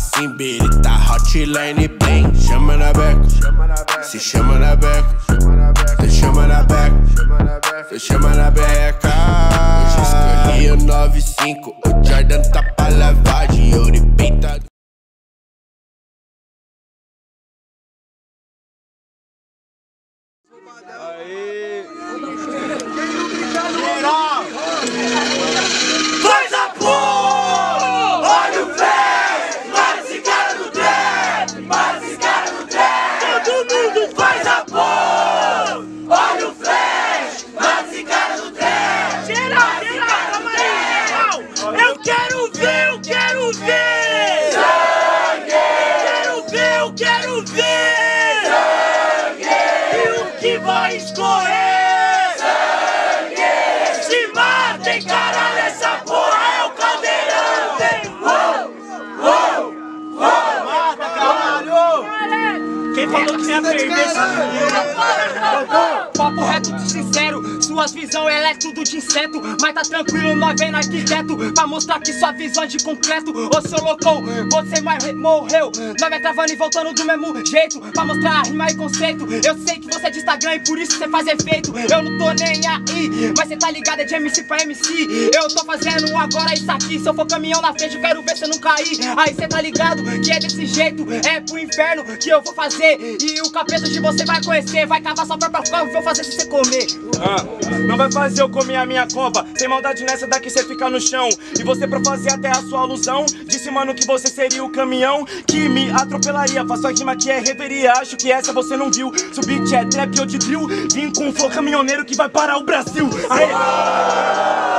assim, Billy, tá hotline bem. Chama na beca, se chama na beca, se chama na beca, se chama na beca. Hoje escolhi o 95, o Jordan tá pra lavagem, eu de peita. Faz ia perder Papo reto de sincero, suas visões ela é tudo de inseto. Mas tá tranquilo, nós vem no arquiteto. Pra mostrar que sua visão é de concreto. Ô seu loucão, você mais morreu. Nós vai travando e voltando do mesmo jeito. Pra mostrar a rima e conceito. Eu sei que você é de Instagram e por isso você faz efeito. Eu não tô nem aí, mas cê tá ligado é de MC pra MC Eu tô fazendo agora isso aqui. Se eu for caminhão na frente eu quero ver cê não cair. Aí cê tá ligado que é desse jeito. É pro inferno que eu vou fazer. E o capeta de você vai conhecer Vai cavar sua própria cova e vou fazer você comer Ah, não vai fazer eu comer a minha cova. Sem maldade nessa daqui cê fica no chão. E você pra fazer até a sua alusão. Disse, mano, que você seria o caminhão que me atropelaria. Faço a rima que é reveria. Acho que essa você não viu. Beat é trap ou de drill, vim com um flow caminhoneiro que vai parar o Brasil. Aê!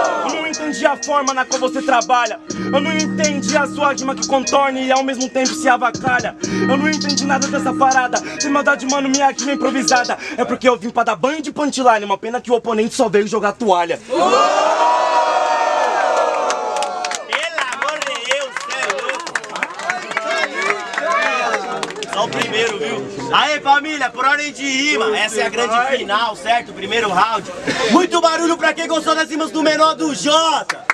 Entendi a forma na qual você trabalha. Eu não entendi a sua rima que contorne e ao mesmo tempo se avacalha. Eu não entendi nada dessa parada. Sem maldade, mano, minha rima é improvisada. É porque eu vim pra dar banho de punchline. Uma pena que o oponente só veio jogar toalha amor de Deus, cê é louco! Só o primeiro, viu? Aê, família, por ordem de rima, essa é a grande final, certo? Primeiro round. Muito barulho pra quem gostou das rimas do menor do Jota!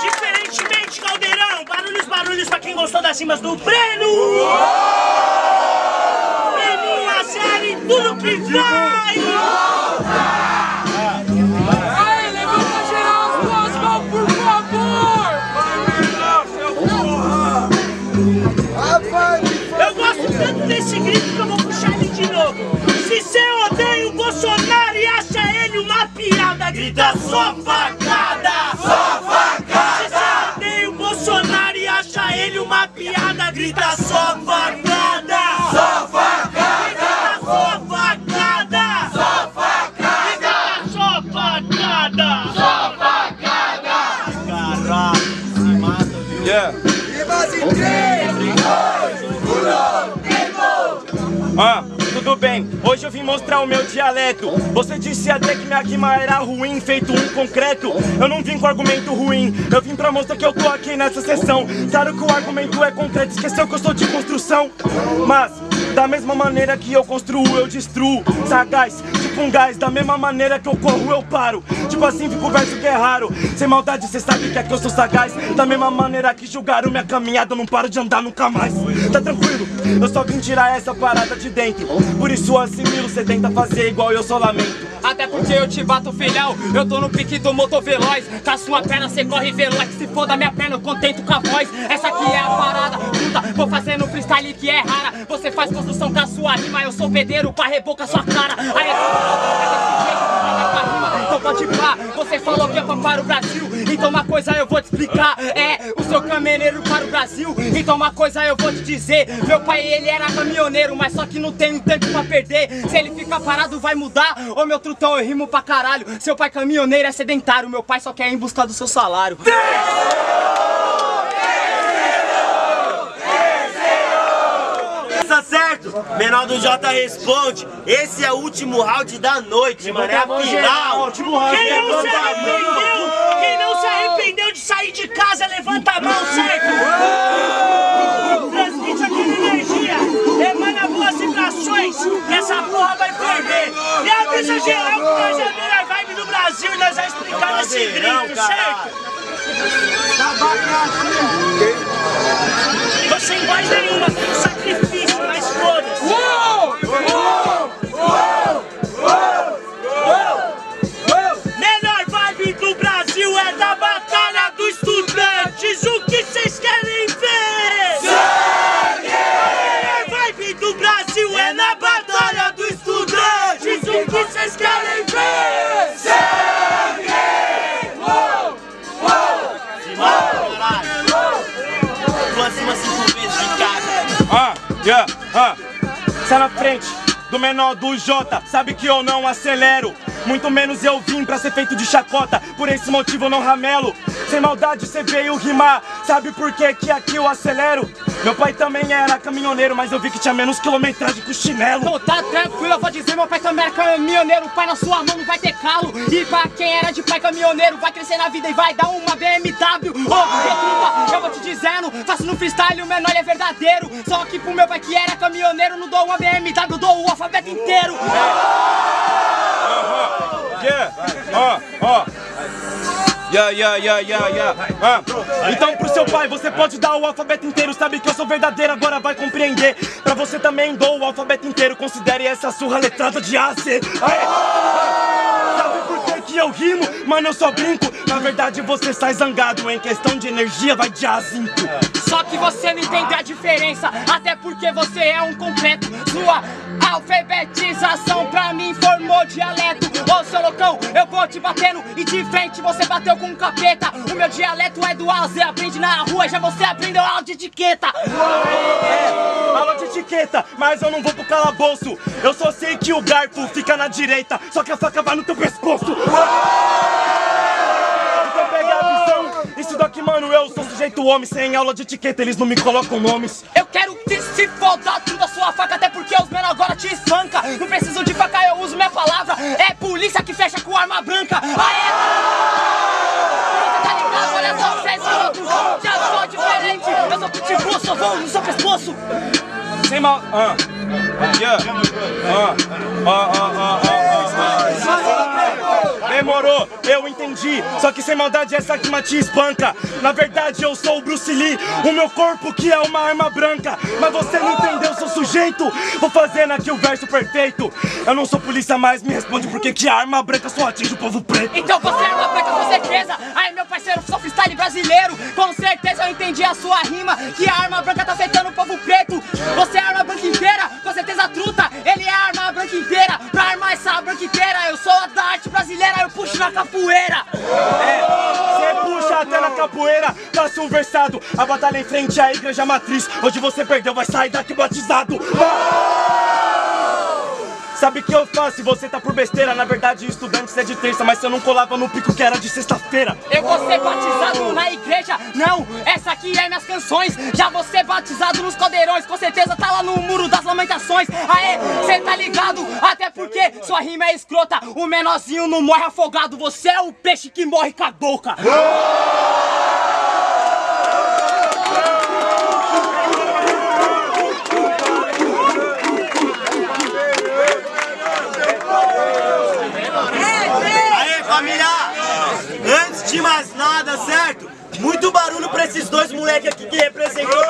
Diferentemente, Caldeirão, barulhos, barulhos pra quem gostou das rimas do Breno! Breno, a série, tudo que vai! Piada, grita só facada! Só facada! Você odeia o Bolsonaro e acha ele uma piada, grita só facada! Só facada! Só facada! Só facada! Só facada! Só facada! Caralho, se mata, viu? Yeah. Ah, tudo bem, hoje eu vim mostrar o meu dialeto. Você disse até que minha rima era ruim, feito um concreto. Eu não vim com argumento ruim, eu vim pra mostrar que eu tô aqui nessa sessão. Claro que o argumento é concreto, esqueceu que eu sou de construção. Mas, da mesma maneira que eu construo, eu destruo. Sagaz, tipo um gás, da mesma maneira que eu corro, eu paro. Tipo assim fica o verso que é raro. Sem maldade, cê sabe que é que eu sou sagaz. Da mesma maneira que julgaram minha caminhada, eu não paro de andar nunca mais. Tá tranquilo, eu só vim tirar essa parada de dentro. Por isso assimilo, cê tenta fazer igual eu só lamento. Até porque eu te bato filhão. Eu tô no pique do motor veloz. A sua perna cê corre veloz. Se for da minha perna eu contento com a voz. Essa aqui é a parada Puta, vou fazendo freestyle que é rara. Você faz construção com a sua rima. Eu sou pedreiro pra reboca sua cara. Aí é desse jeito, vai com a rima. Então pode pá, você falou que é pra para o Brasil Então uma coisa eu vou te explicar. É, o seu caminhoneiro para o Brasil Então uma coisa eu vou te dizer. Meu pai ele era caminhoneiro Mas só que não tem tempo pra perder. Se ele ficar parado vai mudar. Ô meu trutão eu rimo pra caralho. Seu pai caminhoneiro é sedentário Meu pai só quer ir em busca do seu salário. Tá certo? Menor do J responde. Esse é o último round da noite, mano. É a final. Quem não se arrependeu, quem não se arrependeu de sair de casa, levanta a mão, certo? Transmite aquela energia. Emana boas vibrações. Que essa porra vai perder. E avisa geral que nós é a melhor vibe do Brasil e nós vamos explicar nesse grito, certo? vocês yeah, ah. Sai na frente do menor do J. Sabe que eu não acelero. Muito menos eu vim pra ser feito de chacota. Por esse motivo eu não ramelo. Sem maldade cê veio rimar. Sabe por que que aqui eu acelero? Meu pai também era caminhoneiro, mas eu vi que tinha menos quilometragem que o chinelo. Então tá tranquilo, eu vou dizer, meu pai também era caminhoneiro. O pai na sua mão não vai ter calo. E pra quem era de pai caminhoneiro, vai crescer na vida e vai dar uma BMW. Ô, oh, eu vou te dizendo, faço no freestyle, o menor é verdadeiro. Só que pro meu pai que era caminhoneiro, não dou uma BMW, dou o alfabeto inteiro. Yeah, ó. Yeah, yeah, yeah, yeah, yeah. Ah. Então pro seu pai você pode dar o alfabeto inteiro Sabe que eu sou verdadeiro, agora vai compreender Pra você também dou o alfabeto inteiro Considere essa surra letrada de A, C Aê. Sabe por que que eu rimo? Mano, eu só brinco Na verdade você sai zangado Em questão de energia vai de A5 Só que você não entende a diferença, até porque você é um completo. Sua alfabetização pra mim formou dialeto. Ô seu loucão, eu vou te batendo e de frente você bateu com um capeta. O meu dialeto é do A, você aprende na rua, já você aprendeu aula de etiqueta. Aula de etiqueta, mas eu não vou pro calabouço Eu só sei que o garfo fica na direita Só que a faca vai no teu pescoço Então pega a visão Isso daqui, mano, eu sou sujeito homem Sem aula de etiqueta, eles não me colocam nomes Eu quero que se foda tudo Sem mal... Ah, yeah Ah, ah, ah, ah, ah, ah. Demorou, eu entendi Só que sem maldade essa que te espanca Na verdade eu sou o Bruce Lee O meu corpo que é uma arma branca Mas você não entendeu, seu sujeito Vou fazendo aqui o verso perfeito Eu não sou polícia mais, me responde Por que arma branca só atinge o povo preto Então você é uma branca com certeza. Aí meu parceiro, sou freestyle brasileiro. Com certeza eu entendi a sua rima. Que a arma branca tá afetando o povo preto. Você é Eu puxo na capoeira. Você puxa até na capoeira, faça um versado A batalha em frente à igreja matriz Hoje você perdeu, vai sair daqui batizado Sabe o que eu faço? Se você tá por besteira Na verdade, estudantes é de terça Mas se eu não colava no pico que era de sexta-feira Eu vou ser batizado na igreja. Não, essa aqui é minhas canções. Já vou ser batizado nos caldeirões. Com certeza tá lá no muro das lamentações. Aê, cê tá ligado? Sua rima é escrota. O menorzinho não morre afogado. Você é o peixe que morre com a boca. De mais nada, certo? Muito barulho pra esses dois moleques aqui que representou.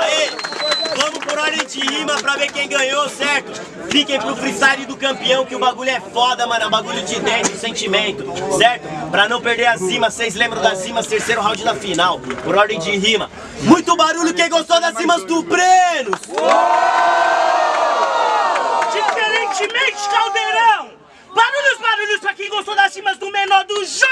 Aê, de rima pra ver quem ganhou, certo? Fiquem pro freestyle do campeão que o bagulho é foda, mano. É um bagulho de dentro, sentimento, certo? Pra não perder as rimas, vocês lembram das rimas, terceiro round da final, por ordem de rima. Muito barulho quem gostou das rimas do Brenos! Diferentemente, caldeirão! Barulhos, barulhos pra quem gostou das rimas do menor do Jota!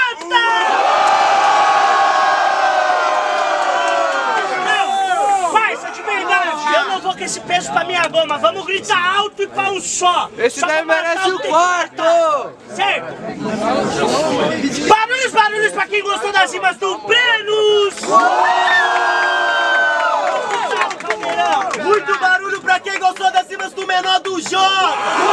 Não, parça, de verdade, eu não vou com esse peso pra minha goma. Vamos gritar alto e pra um só. Esse Só daí merece o quarto! Certo? Barulhos, barulhos pra quem gostou das rimas do Brenos! Muito barulho pra quem gostou das rimas do menor do Jota!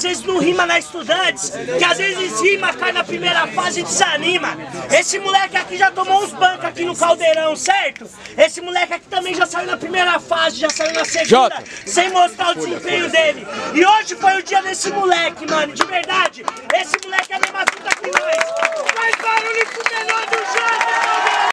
às vezes não rima na Estudantes, que às vezes rima, cai na primeira fase e desanima. Esse moleque aqui já tomou uns bancos aqui no Caldeirão, certo? Esse moleque aqui também já saiu na primeira fase, já saiu na segunda, Jota. sem mostrar o desempenho dele. E hoje foi o dia desse moleque, mano, de verdade. Esse moleque é a mesma fita que nós. Faz barulho pro melhor do Jota. Caldeirão!